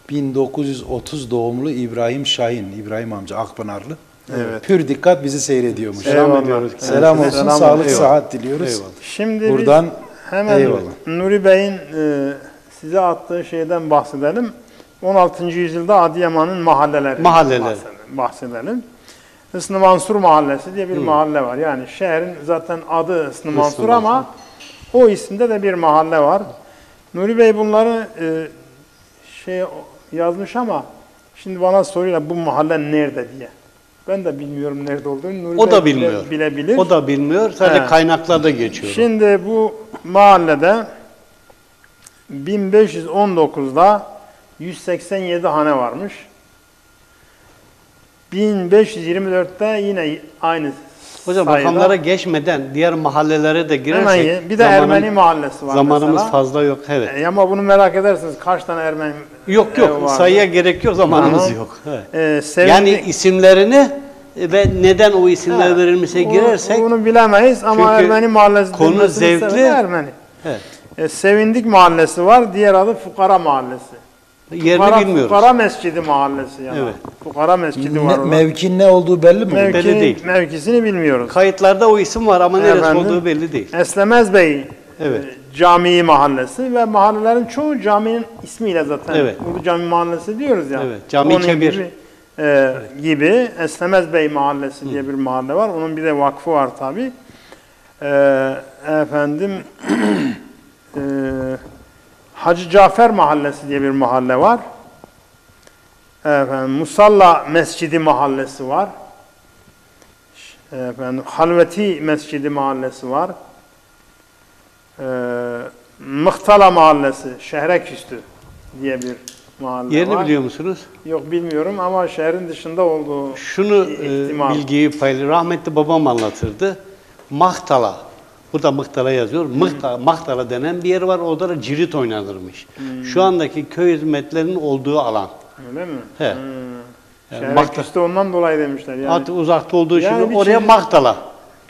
1930 doğumlu İbrahim Şahin, İbrahim amca Akpınarlı. Evet. Pür dikkat bizi seyrediyormuş. Selam Eyvallah. ediyoruz. Evet, Selam olsun, selam sağlık, eyvallah. sıhhat diliyoruz. Eyvallah. Şimdi Buradan biz hemen eyvallah. Nuri Bey'in e, size attığı şeyden bahsedelim. 16. yüzyılda Adıyaman'ın mahalleleri Mahalleleri. bahsedelim. Hısnı Mansur Mahallesi diye bir mahalle var. Yani şehrin zaten adı Hısnı Mansur Mansur. ama o isimde de bir mahalle var. Nuri Bey bunları e, şey yazmış ama şimdi bana soruyorlar bu mahalle nerede diye. Ben de bilmiyorum nerede olduğunu. Nuri O da bile- bilmiyor. bilebilir. O da bilmiyor. Sadece He. kaynaklarda geçiyor. Şimdi bu mahallede 1519'da 187 hane varmış. 1524'te yine aynı Hocam sayıda. rakamlara geçmeden diğer mahallelere de Hemen girersek ye- bir de zamanın- Ermeni mahallesi var zamanımız mesela. fazla yok. Evet. E, ama bunu merak edersiniz kaç tane Ermeni Yok yok vardı? sayıya gerek yok zamanımız Tamam. yok. Evet. E, Sevindik- Yani isimlerini ve neden o isimler Ha, verilmişe onu- girersek Bunu bilemeyiz ama Çünkü Ermeni mahallesi konu zevkli. Ermeni. evet, E, Sevindik mahallesi var, diğer adı Fukara mahallesi. Yerini Fukara, bilmiyoruz. Fukara Mescidi mahallesi yani. Evet. Fukara Mescidi var Ne, orada. mevkin ne olduğu belli mi? Mevki, Belli değil. Mevkisini bilmiyoruz. Kayıtlarda o isim var ama neresi Efendim? olduğu belli değil. Eslemez Bey Evet. e, Camii Mahallesi ve mahallelerin çoğu caminin ismiyle zaten. Evet. Ulu Cami Mahallesi diyoruz ya. Evet, Cami Onun Kebir. Gibi, e, gibi Eslemez Bey Mahallesi diye bir mahalle var. Onun bir de vakfı var tabi. efendim *clears throat* e, Hacı Cafer Mahallesi diye bir mahalle var. Efendim Musalla Mescidi Mahallesi var. Efendim Halveti Mescidi Mahallesi var. Ee, Mıhtala Mahallesi, şehre küstü diye bir mahalle Yerini var. biliyor musunuz? Yok bilmiyorum ama şehrin dışında olduğu Şunu e, ihtimal. bilgiyi paylı rahmetli babam anlatırdı. Mahtala. Burada Mıhtala yazıyor. Hmm. Mıhtala, Mahtala denen bir yer var. Orada da cirit oynanırmış. Hmm. Şu andaki köy hizmetlerinin olduğu alan. öyle mi? He. Hmm. Yani Şehre Mahta- ondan dolayı demişler yani. Artık uzakta olduğu için Yani oraya şey- Mahtala.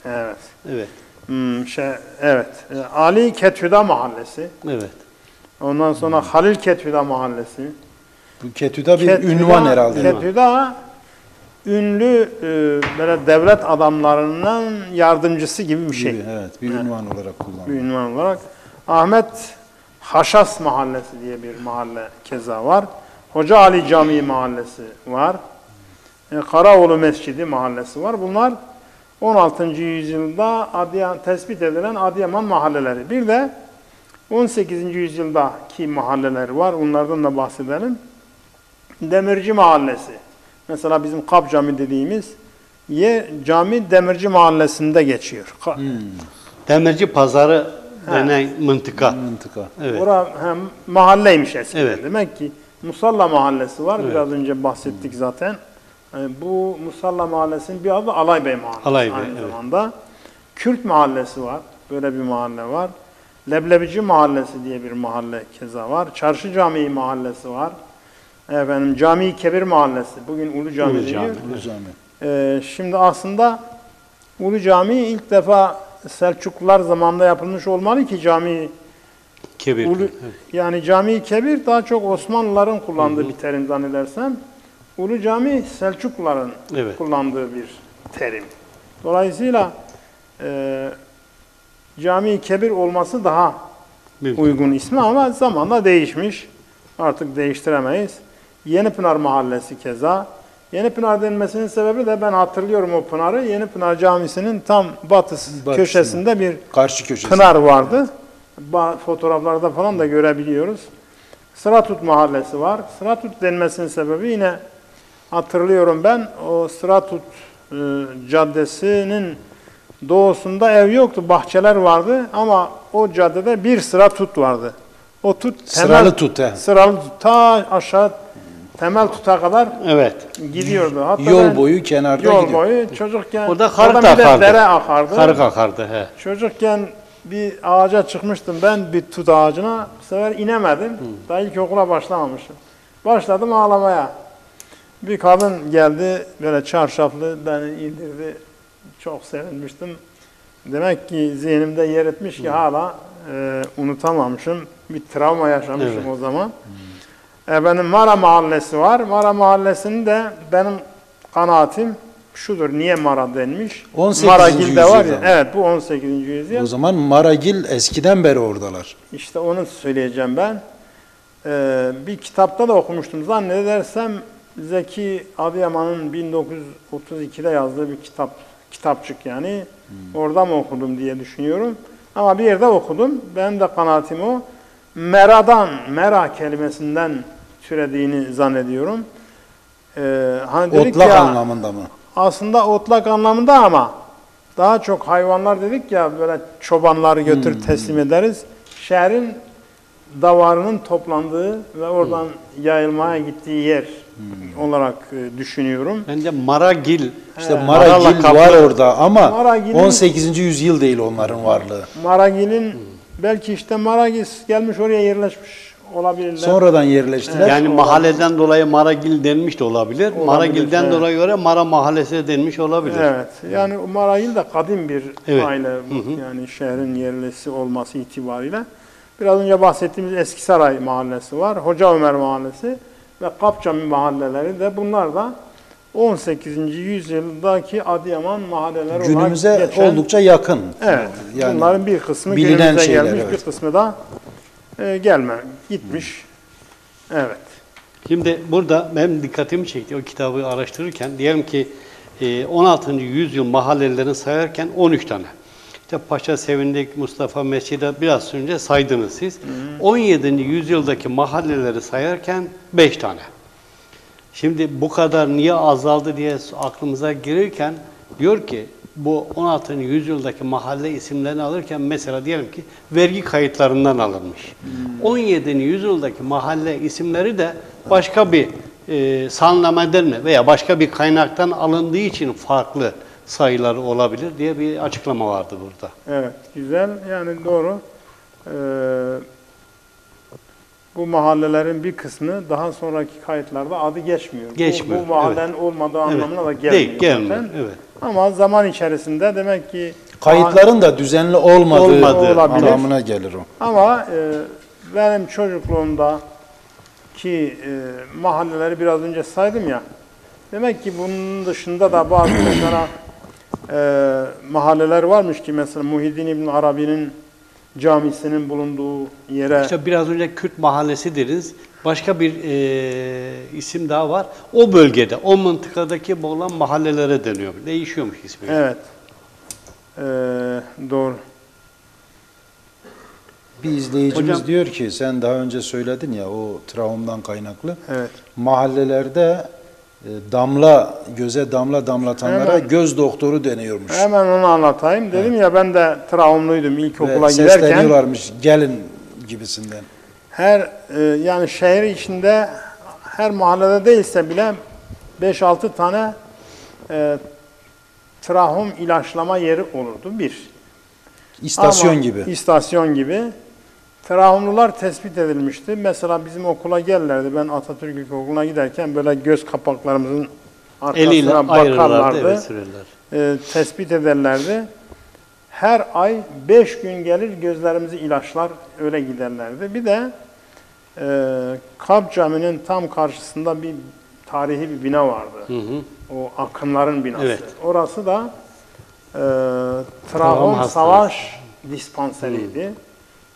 Evet. Evet. Hmm, şey, evet. Ee, Ali Kethüda Mahallesi. Evet. Ondan sonra Halil Kethüda Mahallesi. Bu Ketü'de bir Kethüda- ünvan herhalde. Kethüda ünlü e, böyle devlet adamlarının yardımcısı gibi bir şey. Gibi, evet, bir ünvan olarak bir kullanılıyor. ünvan olarak. Ahmet Haşas Mahallesi diye bir mahalle keza var. Hoca Ali Camii Mahallesi var. E, Karaoğlu Mescidi Mahallesi var. Bunlar 16. yüzyılda Adıyaman, tespit edilen Adıyaman mahalleleri. Bir de 18. yüzyıldaki mahalleler var. Onlardan da bahsedelim. Demirci Mahallesi. Mesela bizim Kap Cami dediğimiz yer cami Demirci Mahallesi'nde geçiyor. Ka- Hmm, Demirci Pazarı denen mıntıka. mıntıka. Evet. Ora hem mahalleymiş eskiden. Evet. Demek ki Musalla Mahallesi var. Evet. Biraz önce bahsettik zaten. Yani bu Musalla Mahallesi'nin bir adı Alaybey Mahallesi Alaybey, aynı evet. zamanda. Kürt Mahallesi var. Böyle bir mahalle var. Leblebici Mahallesi diye bir mahalle keza var. Çarşı Camii Mahallesi var. Efendim Cami Kebir Mahallesi. Bugün Ulu Cami Ulu. Cami. Bu cami. Ee, şimdi aslında Ulu Cami ilk defa Selçuklular zamanında yapılmış olmalı ki cami Kebir. Ulu, Evet. yani cami kebir daha çok Osmanlıların kullandığı bir terim zannedersem. Ulu cami Selçukluların Evet. kullandığı bir terim. Dolayısıyla e, cami kebir olması daha Mümkün. uygun ismi ama zamanla değişmiş. Artık değiştiremeyiz. Yenipınar Mahallesi keza. Yenipınar denmesinin sebebi de ben hatırlıyorum o pınarı. Yenipınar Camisi'nin tam batısı Batısında. köşesinde bir Karşı köşesi. Pınar vardı. Ba- Fotoğraflarda falan da görebiliyoruz. Sıratut Mahallesi var. Sıratut denmesinin sebebi yine hatırlıyorum ben. O Sıratut e, Caddesi'nin doğusunda ev yoktu. Bahçeler vardı ama o caddede bir sıra tut vardı. O tut Sıralı tut, he. Sıralı tut. Ta aşağı temel tuta kadar Evet. gidiyordu. Hatta Yol boyu kenarda yol gidiyor. boyu çocukken Orada bir de akardı. dere akardı. Karık akardı. He. Çocukken bir ağaca çıkmıştım ben bir tut ağacına. Bu sefer inemedim. Daha ilk okula başlamamışım. Başladım ağlamaya. Bir kadın geldi böyle çarşaflı beni indirdi. Çok sevinmiştim. Demek ki zihnimde yer etmiş ki hala e, unutamamışım. Bir travma yaşamışım Evet. o zaman. E, benim Mara Mahallesi var. Mara Mahallesi'nin de benim kanaatim şudur. Niye Mara denmiş? 18. Maragil'de var ya. Evet bu 18. yüzyıl. O zaman Maragil eskiden beri oradalar. İşte onu söyleyeceğim ben. Ee, bir kitapta da okumuştum. Zannedersem Zeki Adıyaman'ın 1932'de yazdığı bir kitap, kitapçık yani. Orada mı okudum diye düşünüyorum. Ama bir yerde okudum. Benim de kanaatim o. Mera'dan, mera kelimesinden türediğini zannediyorum. Ee, hani dedik Otlak ya, anlamında mı? aslında otlak anlamında ama daha çok hayvanlar dedik ya böyle çobanları götür teslim ederiz. Şehrin davarının toplandığı ve oradan yayılmaya gittiği yer olarak e, düşünüyorum. Bence Maragil İşte He, Maragil var orada ama Maragil'in- 18. yüzyıl değil onların varlığı. Maragil'in belki işte Maragis gelmiş oraya yerleşmiş olabilirler. Sonradan yerleştiler. yani mahalleden dolayı Maragil denmiş de olabilir. Olabilir, Maragil'den evet. dolayı göre Mara Mahallesi de denmiş olabilir. Evet. Yani Maragil de kadim bir Evet. aile. Yani şehrin yerlisi olması itibariyle. Biraz önce bahsettiğimiz Eskisaray Mahallesi var. Hoca Ömer Mahallesi ve Kapçami mahalleleri de bunlar da 18. yüzyıldaki Adıyaman mahalleleri Günümüze olarak geçen, oldukça yakın. Evet. Yani bunların bir kısmı bilinen şeyler, gelmiş, evet. bir kısmı da e, gelme, gitmiş. Evet. Şimdi burada benim dikkatimi çekti o kitabı araştırırken. Diyelim ki e, 16. yüzyıl mahallelerini sayarken 13 tane. İşte Paşa Sevindik, Mustafa Mescid'e biraz önce saydınız siz. 17. yüzyıldaki mahalleleri sayarken 5 tane. Şimdi bu kadar niye azaldı diye aklımıza girirken diyor ki bu 16. yüzyıldaki mahalle isimlerini alırken mesela diyelim ki vergi kayıtlarından alınmış. 17. yüzyıldaki mahalle isimleri de başka bir e, sanlameden mi veya başka bir kaynaktan alındığı için farklı sayıları olabilir diye bir açıklama vardı burada. Evet, güzel. Yani doğru. Ee, bu mahallelerin bir kısmı daha sonraki kayıtlarda adı geçmiyor. Bu- Geçmiyor, Bu, mahallenin olmadığı anlamına da gelmiyor. Değil, gelmiyor. zaten. Evet. Ama zaman içerisinde demek ki Kayıtların da düzenli olmadığı, Olmadığı olabilir. anlamına gelir o. ama e, benim çocukluğumda ki e, mahalleleri biraz önce saydım ya. Demek ki bunun dışında da bazı *coughs* mesela e, mahalleler varmış ki mesela Muhyiddin İbn Arabi'nin camisinin bulunduğu yere İşte biraz önce Kürt mahallesi deriz. Başka bir e, isim daha var. O bölgede, o mıntıkadaki olan mahallelere deniyor. Değişiyormuş ismi. Evet. Ee, doğru. Bir izleyicimiz Hocam- diyor ki sen daha önce söyledin ya o travmadan kaynaklı. Evet. Mahallelerde damla göze damla damlatanlara Hemen. göz doktoru deniyormuş. Hemen onu anlatayım. Dedim ya ben de travmluydum ilkokula Ve giderken. sesleniyorlarmış gelin gibisinden. Her e, yani şehir içinde her mahallede değilse bile 5-6 tane e, trahom ilaçlama yeri olurdu. Bir. İstasyon Ama- gibi. İstasyon gibi. Trahomlular tespit edilmişti. Mesela bizim okula gelirlerdi. Ben Atatürk İlkokulu'na giderken böyle göz kapaklarımızın arkasına bakarlardı. evet sürerler. e, tespit ederlerdi. Her ay beş gün gelir gözlerimizi ilaçlar öyle giderlerdi. Bir de e, Kab Camii'nin tam karşısında bir tarihi bir bina vardı. Hı hı. O akınların binası. Evet. Orası da e, Trabzon. Savaş dispanseriydi.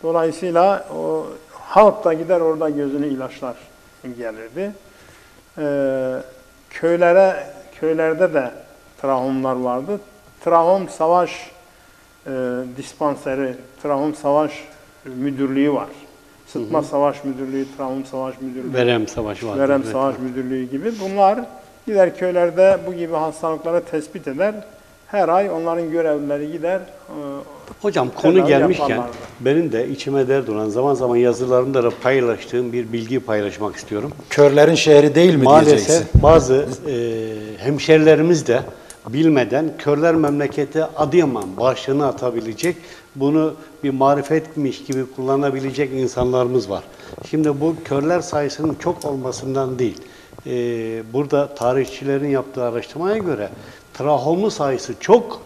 Dolayısıyla o halk da gider orada gözünü ilaçlar gelirdi. E, köylere köylerde de trahomlar vardı. Trahom Savaş e, dispanseri, Trahom Savaş Müdürlüğü var. Sıtma Savaş Müdürlüğü, Trahom Savaş Müdürlüğü. Verem Savaşı vardı. Verem evet. Savaş Müdürlüğü gibi. Bunlar gider köylerde bu gibi hastalıkları tespit eder. Her ay onların görevlileri gider. e, Hocam konu gelmişken yaparlardı. benim de içime dert olan zaman zaman yazılarımda da paylaştığım bir bilgiyi paylaşmak istiyorum. Körlerin şehri değil mi Maalesef diyeceksin? bazı e, hemşerilerimiz de bilmeden körler memleketi Adıyaman başlığını atabilecek, bunu bir marifetmiş gibi kullanabilecek insanlarımız var. Şimdi bu körler sayısının çok olmasından değil. e, burada tarihçilerin yaptığı araştırmaya göre trahomlu sayısı çok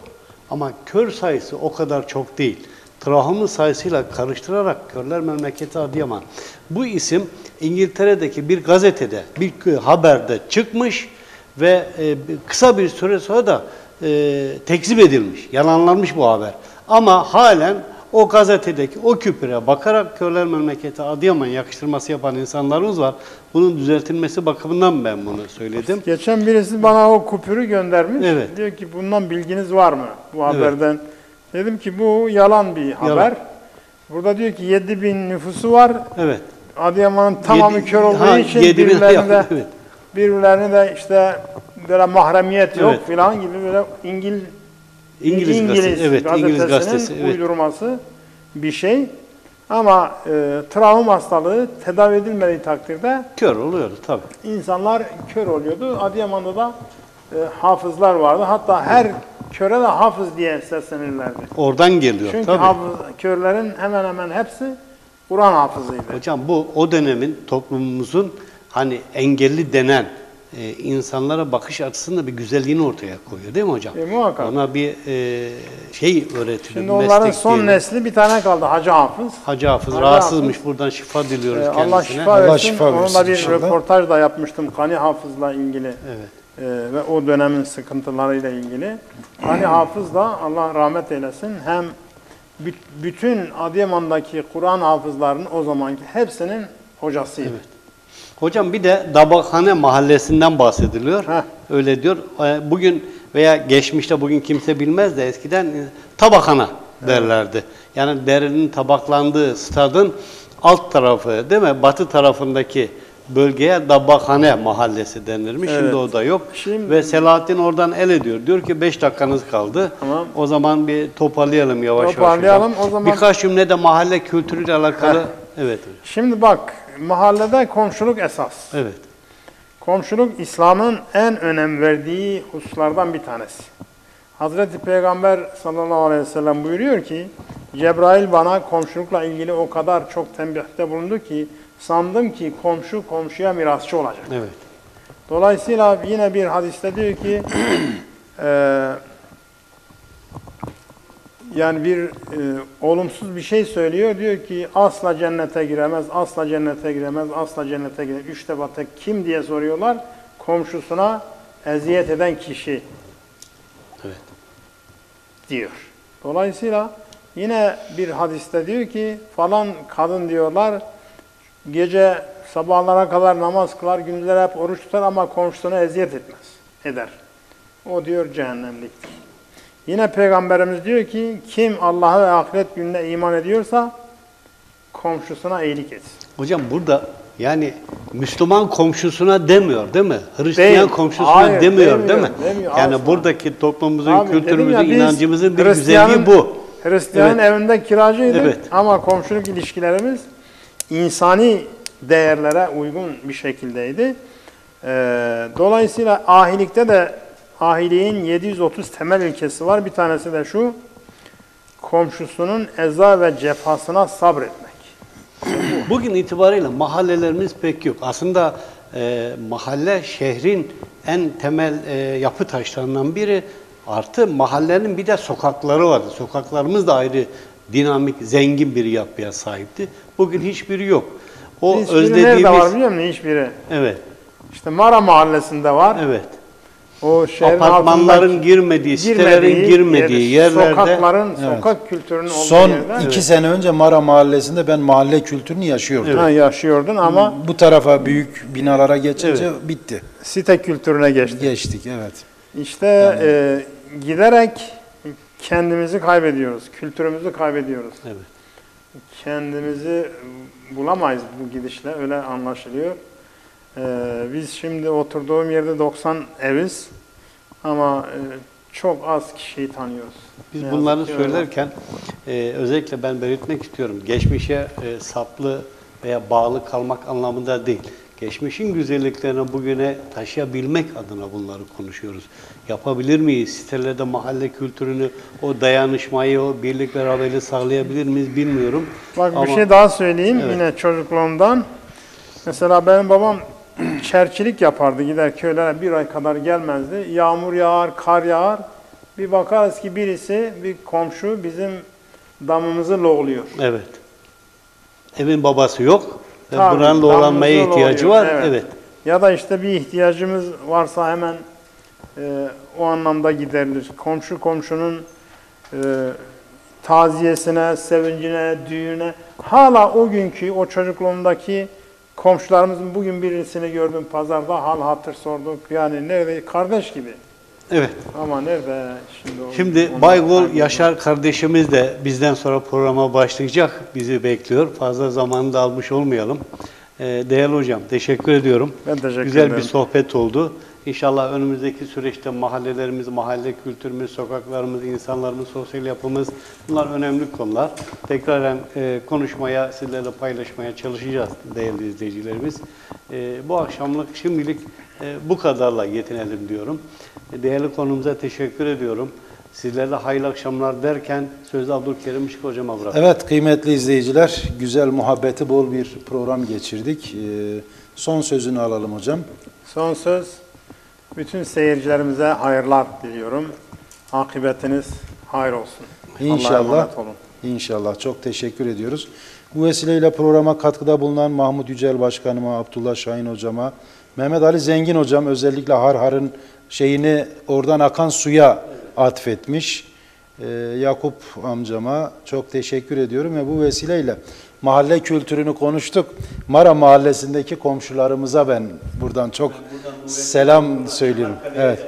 ama kör sayısı o kadar çok değil. Trahomlu sayısıyla karıştırarak Körler Memleketi Adıyaman. Bu isim İngiltere'deki bir gazetede, bir haberde çıkmış ve e, kısa bir süre sonra da e, tekzip edilmiş, yalanlanmış bu haber. Ama halen o gazetedeki o küpüre bakarak Körler Memleketi Adıyaman yakıştırması yapan insanlarımız var. Bunun düzeltilmesi bakımından ben bunu söyledim. Geçen birisi bana o kupürü göndermiş. Evet. Diyor ki bundan bilginiz var mı bu haberden? Dedim ki bu yalan bir haber. Yalan. Burada diyor ki 7 bin nüfusu var. Evet. Adıyaman'ın tamamı Yedi- kör olduğu ha, için *laughs* birbirlerine de, evet. birbirlerine de işte böyle mahremiyet yok Evet. filan gibi böyle İngil İngiliz, gazetesi. Evet, İngiliz gazetesi. Evet. uydurması bir şey. Ama e, travma hastalığı tedavi edilmediği takdirde Kör oluyordu tabii. insanlar kör oluyordu. Adıyaman'da da e, hafızlar vardı. Hatta her köre de hafız diye seslenirlerdi. Oradan geliyor Çünkü tabii. hafız, körlerin hemen hemen hepsi Kur'an hafızıydı. Hocam bu o dönemin toplumumuzun hani engelli denen e, insanlara bakış açısında bir güzelliğini ortaya koyuyor değil mi hocam? E, muhakkak. Ona bir e, şey öğretiliyor. Şimdi onların son diyelim. nesli bir tane kaldı Hacı Hafız. Hacı Hafız Hacı rahatsızmış. Hafız. Buradan şifa diliyoruz kendisine. Allah şifa Allah versin. şifa versin Onunla bir inşallah. röportaj da yapmıştım Kani Hafız'la ilgili Evet. Ee, ve o dönemin sıkıntılarıyla ilgili. Kani Hafız da Allah rahmet eylesin hem bü- bütün Adıyaman'daki Kur'an hafızlarının o zamanki hepsinin hocasıydı. Evet. Hocam bir de Dabakhane mahallesinden bahsediliyor. Heh. Öyle diyor. E, Bugün veya geçmişte bugün kimse bilmez de eskiden e, tabakhana derlerdi. Yani derinin tabaklandığı stadın alt tarafı değil mi? Batı tarafındaki bölgeye Dabakhane mahallesi denirmiş. Şimdi Evet. o da yok. Şimdi- Ve Selahattin oradan el ediyor. Diyor ki 5 dakikanız kaldı. Tamam. O zaman bir toparlayalım yavaş yavaş. Toparlayalım. hocam. O zaman- Birkaç cümle de mahalle kültürüyle alakalı. Heh. Evet. Şimdi bak mahallede komşuluk esas. Evet. Komşuluk İslam'ın en önem verdiği hususlardan bir tanesi. Hazreti Peygamber sallallahu aleyhi ve sellem buyuruyor ki Cebrail bana komşulukla ilgili o kadar çok tembihte bulundu ki sandım ki komşu komşuya mirasçı olacak. Evet. Dolayısıyla yine bir hadiste diyor ki *clears throat* eee, yani bir e, olumsuz bir şey söylüyor. Diyor ki asla cennete giremez, asla cennete giremez, asla cennete giremez. Üç defa kim diye soruyorlar. Komşusuna eziyet eden kişi Evet. diyor. Dolayısıyla yine bir hadiste diyor ki falan kadın diyorlar gece sabahlara kadar namaz kılar, gündüzler hep oruç tutar ama komşusuna eziyet etmez, eder. O diyor cehennemliktir. Yine Peygamberimiz diyor ki kim Allah'a ve ahiret gününe iman ediyorsa komşusuna iyilik etsin. Hocam burada yani Müslüman komşusuna demiyor değil mi? Hristiyan Değil. komşusuna Hayır, demiyor demiyor, değil mi? demiyor, yani asla. buradaki toplumumuzun, Abi kültürümüzün, ya, inancımızın bir güzelliği bu. Hristiyanın Evet. evinde kiracıydık Evet. ama komşuluk ilişkilerimiz insani değerlere uygun bir şekildeydi. Ee, dolayısıyla ahilikte de ahiliğin 730 temel ilkesi var. Bir tanesi de şu, komşusunun eza ve cefasına sabretmek. Bugün itibariyle mahallelerimiz pek yok. Aslında e, mahalle şehrin en temel e, yapı taşlarından biri. Artı mahallenin bir de sokakları vardı. Sokaklarımız da ayrı dinamik, zengin bir yapıya sahipti. Bugün hiçbiri yok. O Hiçbiri özlediğimiz... nerede var biliyor musun? Hiçbiri. Evet, İşte Mara Mahallesi'nde var. evet. O şehrin Apartmanların girmediği, sitelerin girmediği yeri, yerlerde sokakların, Evet. sokak kültürünün olduğu Son yerde iki sene önce Mara Mahallesi'nde ben mahalle kültürünü yaşıyordum. ha, yaşıyordun ama Bu tarafa büyük binalara geçince bitti. site kültürüne geçti. Geçtik evet. İşte e, giderek kendimizi kaybediyoruz, kültürümüzü kaybediyoruz. Evet. Kendimizi bulamayız bu gidişle, öyle anlaşılıyor. E, biz şimdi oturduğum yerde 90 eviz ama e, çok az kişiyi tanıyoruz. Biz Ne bunları söylerken e, özellikle ben belirtmek istiyorum. Geçmişe e, saplı veya bağlı kalmak anlamında değil. Geçmişin güzelliklerini bugüne taşıyabilmek adına bunları konuşuyoruz. Yapabilir miyiz? Sitelerde mahalle kültürünü, o dayanışmayı, o birlik beraberliği sağlayabilir miyiz bilmiyorum. Bak Ama- bir şey daha söyleyeyim Evet. yine çocukluğumdan. Mesela benim babam *clears throat* çerçilik yapardı gider köylere bir ay kadar gelmezdi. Yağmur yağar, kar yağar. Bir bakarız ki birisi, bir komşu bizim damımızı loğluyor. Evet. Evin babası yok. Tabii, buranın damımızı ihtiyacı oluyor, var. evet. Evet. Ya da işte bir ihtiyacımız varsa hemen e, o anlamda giderilir. Komşu komşunun e, taziyesine, sevincine, düğüne hala o günkü, o çocukluğumdaki komşularımızın bugün birisini gördüm pazarda hal hatır sorduk. Yani nerede? Kardeş gibi. Evet. Ama nerede şimdi? Şimdi onlar Baygol. Yaşar kardeşimiz de bizden sonra programa başlayacak. Bizi bekliyor. Fazla zamanını da almış olmayalım. Ee, değerli hocam teşekkür ediyorum. Ben teşekkür Güzel ederim. bir sohbet oldu. İnşallah önümüzdeki süreçte mahallelerimiz, mahalle kültürümüz, sokaklarımız, insanlarımız, sosyal yapımız bunlar önemli konular. Tekraren e, konuşmaya, sizlerle paylaşmaya çalışacağız değerli izleyicilerimiz. E, bu akşamlık şimdilik e, bu kadarla yetinelim diyorum. E, değerli konumuza teşekkür ediyorum. Sizlerle hayırlı akşamlar derken sözü Abdülkerim Işık hocama bırakıyorum. Evet kıymetli izleyiciler, güzel muhabbeti bol bir program geçirdik. Ee, son sözünü alalım hocam. Son söz bütün seyircilerimize hayırlar diliyorum. Akıbetiniz hayır olsun. İnşallah. İnşallah. Çok teşekkür ediyoruz. Bu vesileyle programa katkıda bulunan Mahmut Yücel Başkanıma, Abdullah Şahin Hocama, Mehmet Ali Zengin Hocam özellikle Harhar'ın şeyini oradan akan suya atfetmiş. Ee, Yakup amcama çok teşekkür ediyorum ve bu vesileyle mahalle kültürünü konuştuk. Mara mahallesindeki komşularımıza ben buradan çok selam söylüyorum. Evet.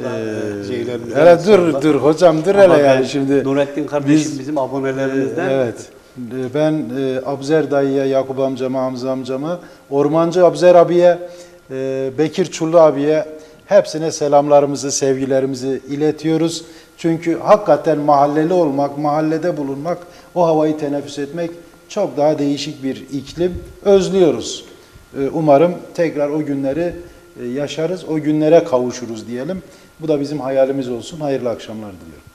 Onlar, e, Hele sonra- dur dur hocam dur Ama hele yani ben- şimdi. Nurettin kardeşim biz- bizim abonelerimizden. Evet. Ee, Ben e, Abzer dayıya, Yakup amcama, Hamza amcama, Ormancı Abzer abiye, e, Bekir Çullu abiye hepsine selamlarımızı, sevgilerimizi iletiyoruz. Çünkü hakikaten mahalleli olmak, mahallede bulunmak, o havayı teneffüs etmek çok daha değişik bir iklim. Özlüyoruz. E, Umarım tekrar o günleri e, yaşarız, o günlere kavuşuruz diyelim. Bu da bizim hayalimiz olsun. Hayırlı akşamlar diliyorum.